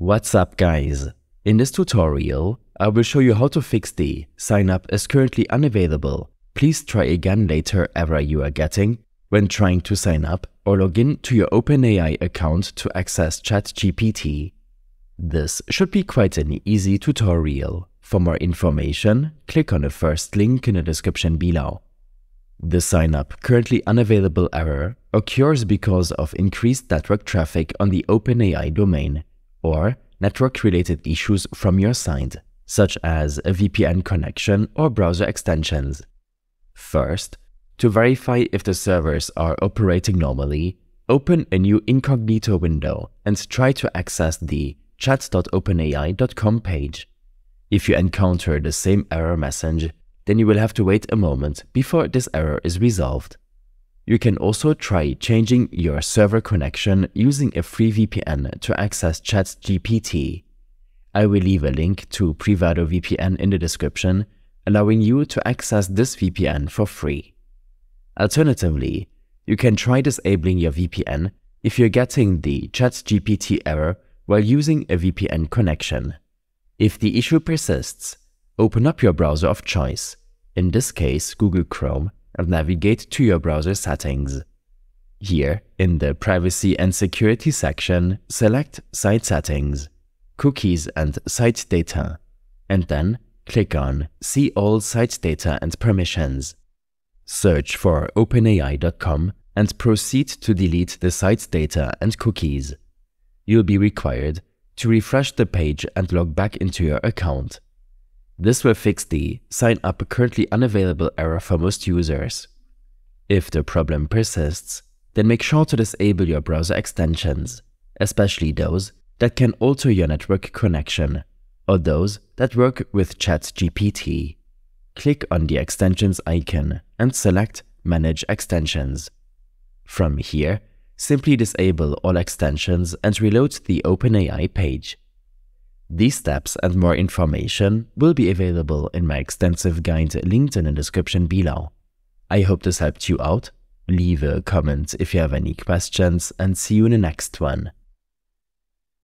What's up guys? In this tutorial, I will show you how to fix the sign up is currently unavailable. Please try again later error you are getting when trying to sign up or log in to your OpenAI account to access ChatGPT. This should be quite an easy tutorial. For more information, click on the first link in the description below. The sign up currently unavailable error occurs because of increased network traffic on the OpenAI domain or network-related issues from your side, such as a VPN connection or browser extensions. First, to verify if the servers are operating normally, open a new incognito window and try to access the chat.openai.com page. If you encounter the same error message, then you will have to wait a moment before this error is resolved. You can also try changing your server connection using a free VPN to access ChatGPT. I will leave a link to Privado VPN in the description, allowing you to access this VPN for free. Alternatively, you can try disabling your VPN if you're getting the ChatGPT error while using a VPN connection. If the issue persists, open up your browser of choice, in this case Google Chrome, and navigate to your browser settings. Here, in the Privacy and Security section, select Site Settings, Cookies and Site Data, and then click on See all site data and permissions. Search for openai.com and proceed to delete the site data and cookies. You'll be required to refresh the page and log back into your account. This will fix the sign up currently unavailable error for most users. If the problem persists, then make sure to disable your browser extensions, especially those that can alter your network connection or those that work with ChatGPT. Click on the extensions icon and select Manage Extensions. From here, simply disable all extensions and reload the OpenAI page. These steps and more information will be available in my extensive guide linked in the description below. I hope this helped you out. Leave a comment if you have any questions and see you in the next one.